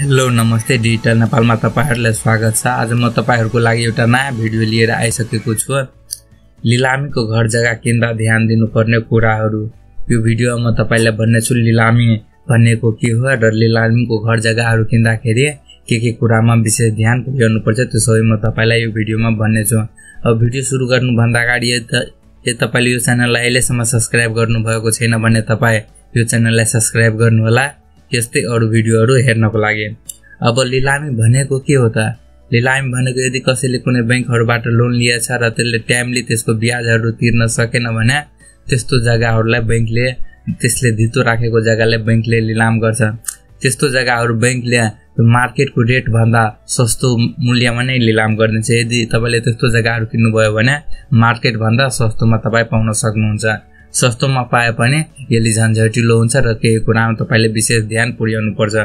Hello नमस्ते digital नेपालमा तपाईँहरूलाई स्वागत छ। आज म तपाईँहरूको लागि एउटा नयाँ भिडियो लिएर आइसकेको छु। लिलामीको घर जग्गा किन्दा ध्यान दिनुपर्ने कुराहरू। यो भिडियोमा म तपाईँलाई भन्नेछु लिलामी भनेको के हो र लिलामीको घर जग्गाहरू किन्दाखेरि के के कुरामा विशेष ध्यान पुर्याउनुपर्छ त्यो सबै म तपाईँलाई यो भिडियोमा भन्नेछु। अब भिडियो सुरु गर्नुभन्दा अगाडि यदि तपाईँले यो च्यानललाई अहिलेसम्म सब्सक्राइब गर्नुभएको छैन भने तपाईँ यो च्यानललाई सब्सक्राइब गर्नुहोला। यस्तै अरू भिडियोहरू हेर्नको लागि। अब लिलामी भनेको के हो त? लिलामी भनेको यदि कसैले कुनै ब्याङ्कहरूबाट लोन लिएछ र त्यसले टाइमली त्यसको ब्याजहरू तिर्न सकेन भने त्यस्तो जग्गाहरूलाई ब्याङ्कले त्यसले धितो राखेको जग्गालाई ब्याङ्कले लिलाम गर्छ। त्यस्तो जग्गाहरू ब्याङ्कले मार्केटको रेटभन्दा सस्तो मूल्यमा नै लिलाम गरिदिन्छ यदि तपाईँले त्यस्तो जग्गाहरू किन्नुभयो भने मार्केटभन्दा सस्तोमा तपाईँ पाउन सक्नुहुन्छ। सस्तोमा पाए पनि यसले झन्झटिलो हुन्छ र केही कुरामा तपाईँले विशेष ध्यान पुर्याउनु पर्छ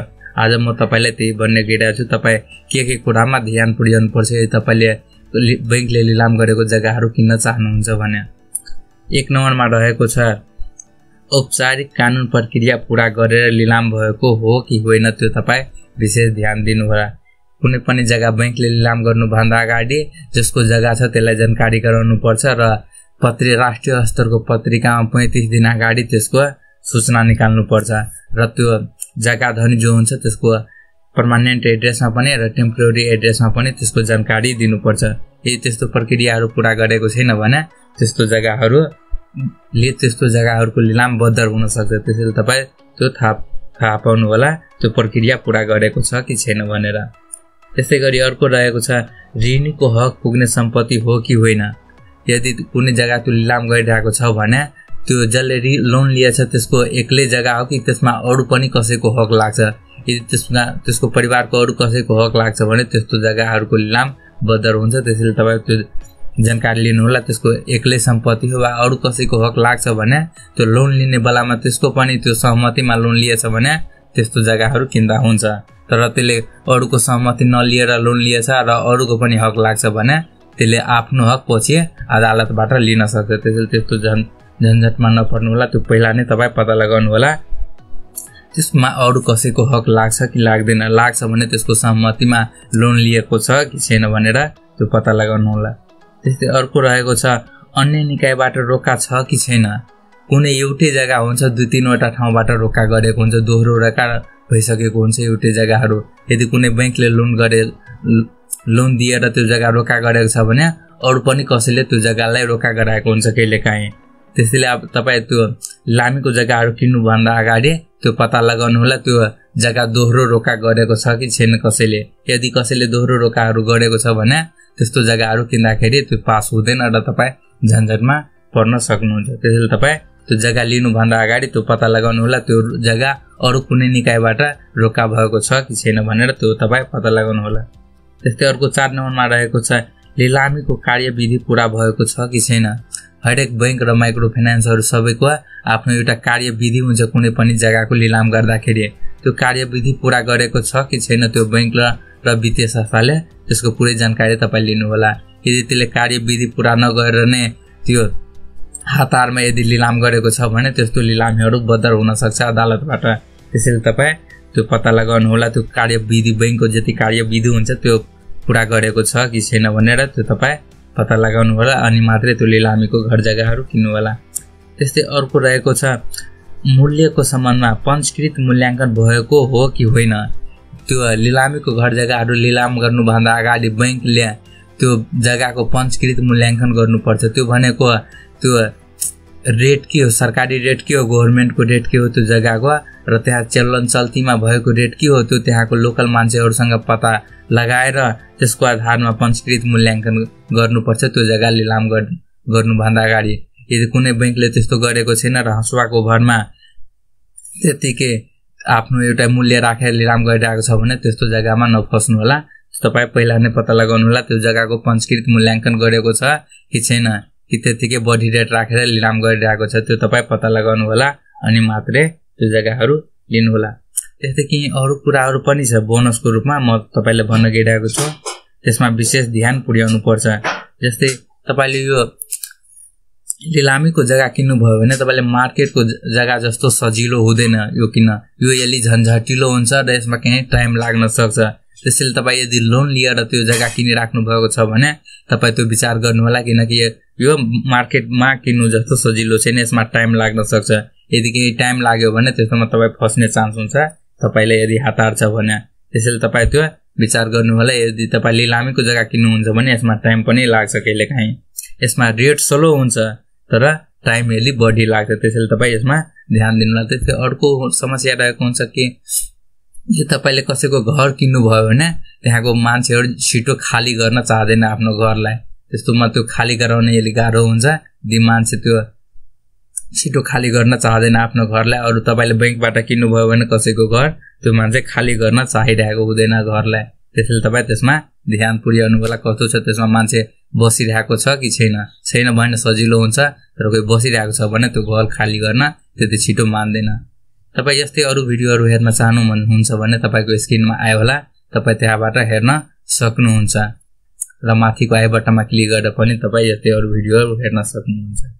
आज म तपाईँलाई त्यही भन्ने गइरहेको छु। तपाईँ के के कुरामा ध्यान पुर्याउनु पर्छ यदि तपाईँले ब्याङ्कले लिलाम गरेको जग्गाहरू किन्न चाहनुहुन्छ भने। एक नम्बरमा रहेको छ औपचारिक कानुन प्रक्रिया पुरा गरेर लिलाम भएको हो कि होइन त्यो तपाईँ विशेष ध्यान दिनुहोला। कुनै पनि जग्गा ब्याङ्कले लिलाम गर्नुभन्दा अगाडि जसको जग्गा छ त्यसलाई जानकारी गराउनु पर्छ र पत्रि राष्ट्रिय स्तरको पत्रिकामा पैँतिस दिन अगाडि त्यसको सूचना निकाल्नुपर्छ। र त्यो जग्गा धनी जो हुन्छ त्यसको पर्मानेन्ट एड्रेसमा पनि र टेम्पोररी एड्रेसमा पनि त्यसको जानकारी दिनुपर्छ। यदि त्यस्तो प्रक्रियाहरू पुरा गरेको छैन भने त्यस्तो जग्गाहरूले त्यस्तो जग्गाहरूको लिलाम बद्दर हुनसक्छ त्यसैले तपाईँ त्यो थाहा थाहा पाउनु होला त्यो प्रक्रिया पुरा गरेको छ कि छैन भनेर। त्यस्तै गरी अर्को रहेको छ ऋणीको हक पुग्ने सम्पत्ति हो कि होइन? यदि कुनै जग्गा त्यो लिलाम गरिरहेको छ भने त्यो जसले रि लोन लिएछ त्यसको एक्लै जग्गा हो कि त्यसमा अरू पनि कसैको हक लाग्छ? यदि त्यसमा त्यसको परिवारको अरू कसैको हक लाग्छ भने त्यस्तो जग्गाहरूको लिलाम बदर हुन्छ। त्यसैले तपाईँ त्यो जानकारी लिनुहोला। त्यसको एक्लै सम्पत्ति हो वा अरू कसैको हक लाग्छ भने त्यो लोन लिने बेलामा त्यसको पनि त्यो सहमतिमा लोन लिएछ भने त्यस्तो जग्गाहरू किन्दा हुन्छ। तर त्यसले अरूको सहमति नलिएर लोन लिएछ र अरूको पनि हक लाग्छ भने त्यसले आफ्नो हक पछि अदालतबाट लिन सक्छ। त्यसैले त्यस्तो झन् झन्झटमा नपर्नु होला त्यो पहिला नै तपाईँ पत्ता लगाउनु होला त्यसमा अरू कसैको हक लाग्छ कि लाग्दैन? लाग्छ भने त्यसको सहमतिमा लोन लिएको छ कि छैन भनेर त्यो पत्ता लगाउनु होला त्यस्तै अर्को रहेको छ अन्य निकायबाट रोका छ कि छैन? कुनै एउटै जग्गा हुन्छ दुई तिनवटा ठाउँबाट रोका गरेको हुन्छ दोहोरो रोका भइसकेको हुन्छ एउटै जग्गाहरू। यदि कुनै ब्याङ्कले लोन गरे लोन दिएर त्यो जग्गा रोका गरेको छ भने अरू पनि कसैले त्यो जग्गालाई रोका गराएको हुन्छ कहिले काहीँ त्यसैले अब तपाईँ त्यो लामीको जग्गाहरू किन्नुभन्दा अगाडि त्यो पत्ता लगाउनु होला त्यो जग्गा दोहोरो रोका गरेको छ कि छैन कसैले? यदि कसैले दोहोरो रोकाहरू गरेको छ भने त्यस्तो जग्गाहरू किन्दाखेरि त्यो पास हुँदैन र तपाईँ झन्झटमा पर्न सक्नुहुन्छ। त्यसैले तपाईँ त्यो जग्गा लिनुभन्दा अगाडि त्यो पत्ता लगाउनु होला त्यो जग्गा अरू कुनै निकायबाट रोका भएको छ कि छैन भनेर त्यो तपाईँ पत्ता लगाउनु होला। त्यस्तै अर्को चार नम्बरमा रहेको छ लिलामीको कार्यविधि पुरा भएको छ कि छैन? हरेक बैङ्क र माइक्रो फाइनेन्सहरू सबैको आफ्नो एउटा कार्यविधि हुन्छ कुनै पनि जग्गाको लिलाम गर्दाखेरि। त्यो कार्यविधि पुरा गरेको छ कि छैन त्यो बैङ्क र वित्तीय संस्थाले? त्यसको पुरै जानकारी तपाईँ लिनुहोला। यदि त्यसले कार्यविधि पुरा नगरेर नै त्यो हातारमा यदि लिलाम गरेको छ भने त्यस्तो लिलामीहरू बदर हुनसक्छ अदालतबाट। त्यसैले तपाईँ त्यो पत्ता लगाउनु होला त्यो कार्यविधि बैङ्कको जति कार्यविधि हुन्छ त्यो पुरा गरेको छ कि छैन भनेर त्यो तपाईँ पत्ता लगाउनु होला अनि मात्रै त्यो लिलामीको घर जग्गाहरू किन्नु होला त्यस्तै अर्को रहेको छ मूल्यको सम्बन्धमा पञ्चकृत मूल्याङ्कन भएको हो कि होइन? त्यो लिलामीको घर जग्गाहरू लिलाम गर्नुभन्दा अगाडि ब्याङ्कले त्यो जग्गाको पञ्चकृत मूल्याङ्कन गर्नुपर्छ। त्यो भनेको त्यो रेट के हो? सरकारी रेट के हो? गभर्मेन्टको रेट के हो त्यो जग्गाको? र त्यहाँ चलन चल्तीमा भएको रेट के हो? त्यो त्यहाँको लोकल मान्छेहरूसँग पत्ता लगाएर त्यसको आधारमा पञ्चकृत मूल्याङ्कन गर्नुपर्छ त्यो जग्गा लिलाम गर्नुभन्दा अगाडि। यदि कुनै ब्याङ्कले त्यस्तो गरेको छैन र हँसुवाको भरमा त्यत्तिकै आफ्नो एउटा मूल्य राखेर लिलाम गरिरहेको छ भने त्यस्तो जग्गामा नफस्नु होला। तपाईँ पहिला नै पत्ता लगाउनु होला त्यो जग्गाको पञ्चकृत मूल्याङ्कन गरेको छ कि छैन? कि त्यत्तिकै बढी रेट राखेर लिलाम गरिरहेको छ त्यो तपाईँ पत्ता लगाउनु होला अनि मात्रै त्यो जग्गाहरू लिनुहोला। त्यस्तै केही अरू कुराहरू पनि छ बोनसको रूपमा म तपाईँलाई भन्न गइरहेको छु। त्यसमा विशेष ध्यान पुर्याउनु पर्छ जस्तै तपाईँले यो लिलामीको जग्गा किन्नुभयो भने तपाईँले मार्केटको जग्गा जस्तो सजिलो हुँदैन यो किन यो अलि झन्झटिलो हुन्छ र यसमा केही टाइम लाग्न सक्छ। त्यसैले तपाईँ यदि लोन लिएर त्यो जग्गा किनिराख्नु भएको छ भने तपाईँ त्यो विचार गर्नु होला किनकि यो मार्केटमा किन्नु जस्तो सजिलो छैन यसमा टाइम लाग्न सक्छ। यदि केही टाइम लाग्यो भने त्यसमा तपाईँ फस्ने चान्स हुन्छ। तपाईँले यदि हतार छ भने। त्यसैले तपाईँ त्यो विचार गर्नु होला यदि तपाईँ लिलामीको जग्गा किन्नुहुन्छ भने यसमा टाइम पनि लाग्छ कहिलेकाहीँ। यसमा रेट स्लो हुन्छ तर टाइम अलि बढी लाग्छ। त्यसैले तपाईँ यसमा ध्यान दिनु होला त्यसै अर्को समस्या रहेको हुन्छ कि यो तपाईँले कसैको घर किन्नुभयो भने त्यहाँको मान्छेहरू छिटो खाली गर्न चाहँदैन आफ्नो घरलाई। त्यस्तोमा त्यो खाली गराउने अलिक गाह्रो हुन्छ। दि मान्छे त्यो छिटो खाली गर्न चाहँदैन आफ्नो घरलाई। अरू तपाईँले ब्याङ्कबाट किन्नुभयो भने कसैको घर? त्यो मान्छे खाली गर्न चाहिरहेको हुँदैन घरलाई। त्यसैले तपाईँ त्यसमा ध्यान पुर्याउनु होला। कस्तो छ त्यसमा मान्छे बसिरहेको छ कि छैन? छैन भने सजिलो हुन्छ। तर कोही बसिरहेको छ भने त्यो घर खाली गर्न त्यति छिटो मान्दैन। तपाईँ यस्तै अरू भिडियोहरू हेर्न चाहनुहुन्छ भने तपाईँको स्क्रिनमा आयो होला। तपाईँ त्यहाँबाट हेर्न सक्नुहुन्छ। र माथिको आई बटनमा क्लिक गरेर पनि तपाईँ यस्तै अरू भिडियोहरू हेर्न सक्नुहुन्छ।